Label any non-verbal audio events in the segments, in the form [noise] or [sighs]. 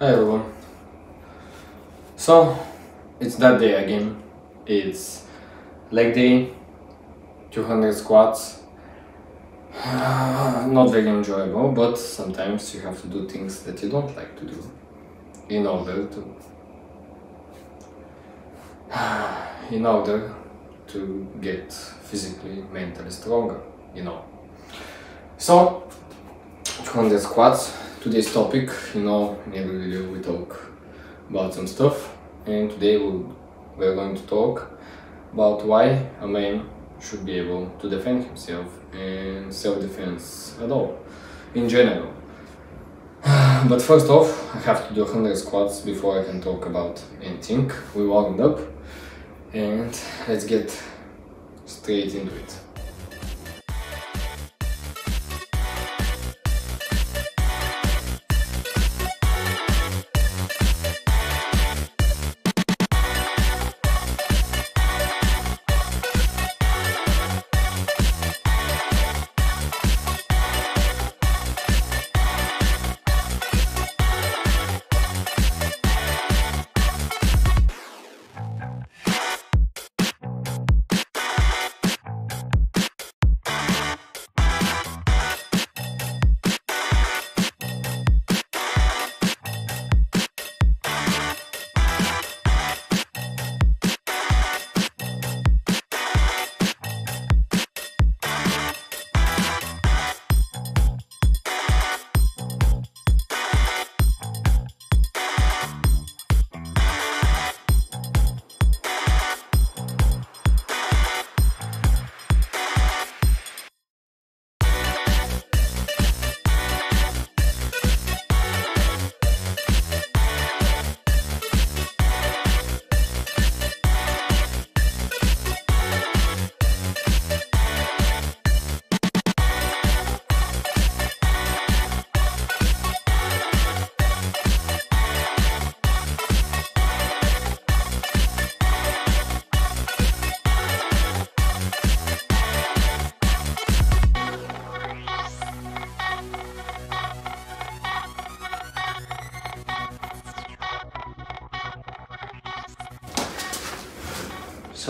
Hi everyone. So, it's that day again. It's leg day, 200 squats. [sighs] Not very enjoyable, but sometimes you have to do things that you don't like to do in order to [sighs] in order to get physically, mentally stronger, you know. So, 200 squats today's topic, you know, in every video we talk about some stuff, and today we're going to talk about why a man should be able to defend himself and self-defense at all, in general. [sighs] But first off, I have to do 100 squats before I can talk about anything. We warmed up, and let's get straight into it.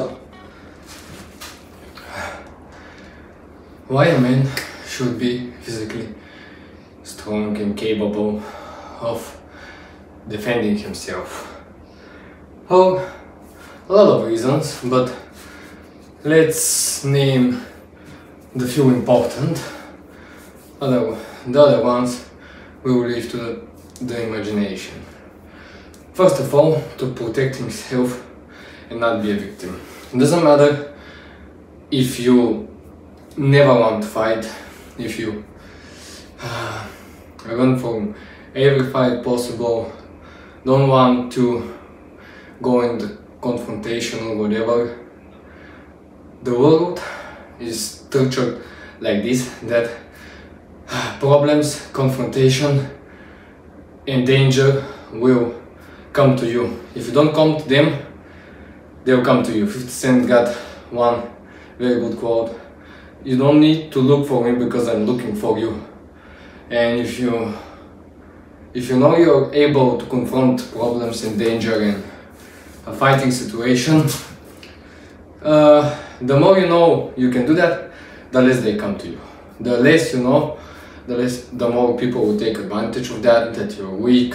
So, why a man should be physically strong and capable of defending himself? Well, a lot of reasons, but let's name the few important. Other, the other ones we will leave to the, the imagination. First of all, to protect himself and not be a victim. It doesn't matter if you never want to fight, if you uh, run from every fight possible, don't want to go in the confrontation or whatever. The world is structured like this that [sighs] problems, confrontation, and danger will come to you. If you don't come to them, they'll come to you. 50 Cent got one very good quote. You don't need to look for me because I'm looking for you. And if you if you know you're able to confront problems and danger in a fighting situation, uh, the more you know you can do that, the less they come to you. The less you know, the less the more people will take advantage of that, that you're weak,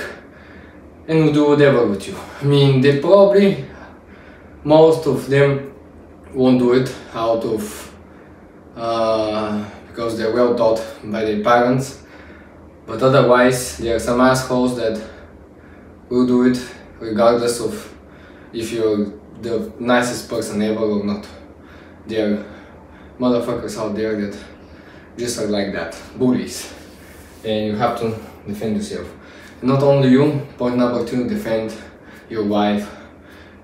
and will do whatever with you. I mean, they probably most of them won't do it out of uh, because they're well taught by their parents. But otherwise there are some assholes that will do it regardless of if you're the nicest person ever or not. There are motherfuckers out there that just are like that bullies. And you have to defend yourself. Not only you point number two defend your wife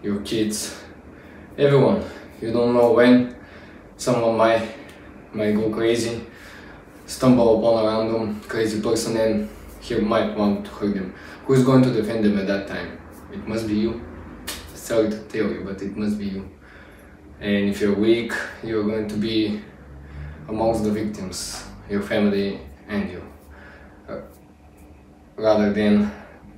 your kids everyone. You don't know when someone might might go crazy, stumble upon a random crazy person and he might want to hurt them. Who is going to defend them at that time? It must be you. Sorry to tell you, but it must be you. And if you're weak, you're going to be amongst the victims, your family and you. Uh, rather than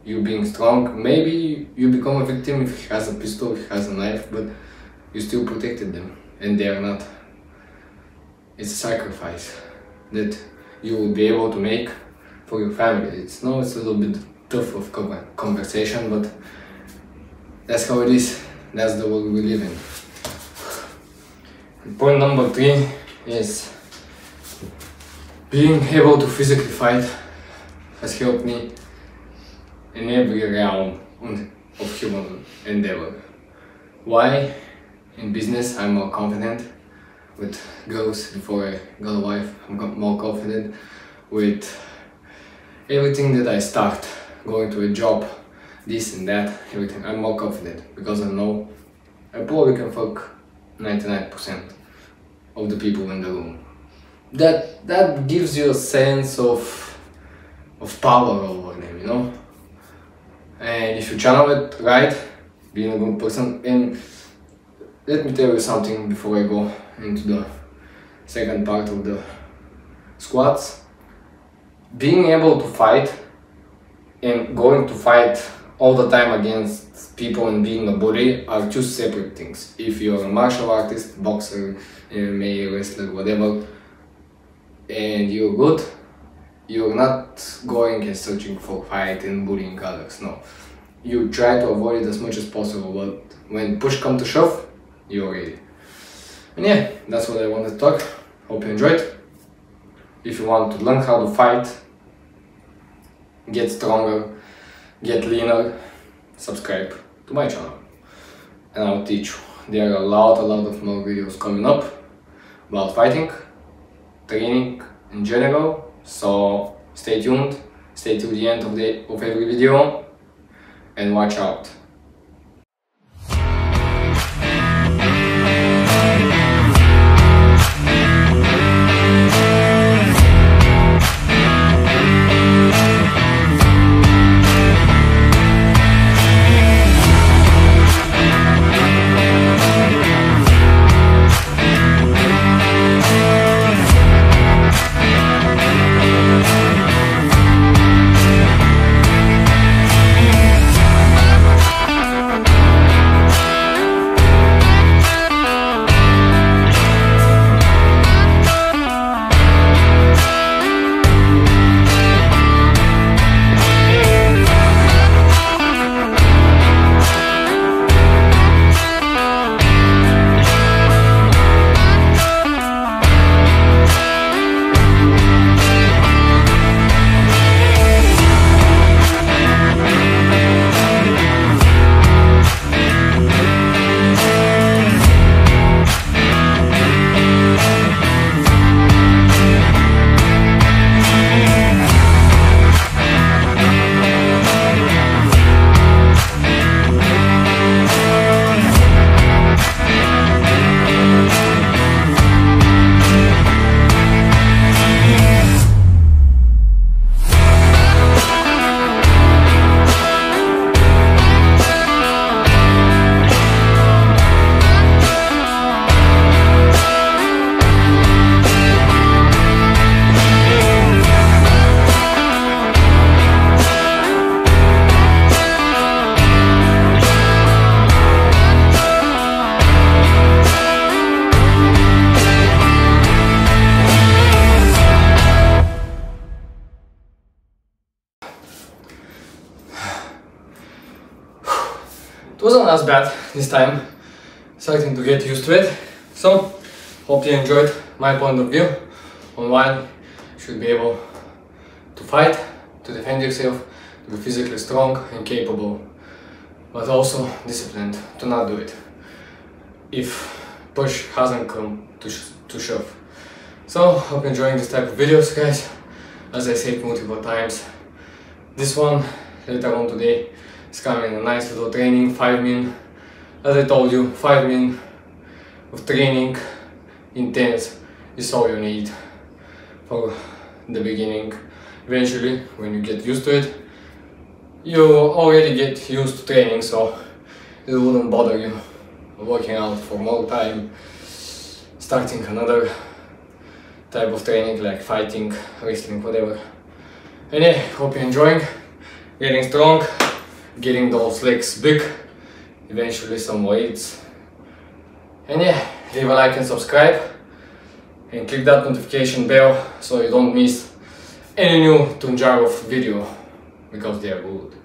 you being strong. Maybe you become a victim if he has a pistol, if he has a knife, but you still protected them and they are not. It's a sacrifice that you will be able to make for your family. It's no, it's a little bit tough of conversation, but that's how it is. That's the world we live in. Point number three is being able to physically fight has helped me in every realm of human endeavor. Why? In business, I'm more confident with girls before I got a wife. I'm more confident with everything that I start, going to a job, this and that, everything. I'm more confident because I know I probably can fuck 99% of the people in the room. That that gives you a sense of of power over them, you know. And if you channel it right, being a good person, and let me tell you something before I go into the second part of the squats. Being able to fight and going to fight all the time against people and being a bully are two separate things. If you're a martial artist, boxer, MMA, wrestler, whatever, and you're good, you're not going and searching for fight and bullying others, no. You try to avoid it as much as possible, but when push come to shove, ready. And yeah, that's what I wanted to talk. Hope you enjoyed. If you want to learn how to fight, get stronger, get leaner, subscribe to my channel. And I'll teach you. There are a lot, a lot of more videos coming up about fighting, training in general. So stay tuned, stay till the end of, the, of every video and watch out. Wasn't as bad this time. Starting to get used to it. So, hope you enjoyed my point of view on why you should be able to fight, to defend yourself, to be physically strong and capable, but also disciplined to not do it. If push hasn't come to, sh to shove. So, hope you're enjoying this type of videos guys. As I said multiple times, this one later on today it's coming a nice little training, 5 min. As I told you, 5 min of training, intense, is all you need for the beginning. Eventually, when you get used to it, you already get used to training, so it wouldn't bother you working out for more time, starting another type of training like fighting, wrestling, whatever. And yeah, hope you're enjoying. getting strong, getting those legs big, eventually some weights. And yeah, leave a like and subscribe and click that notification bell so you don't miss any new Tondjarov video because they are good.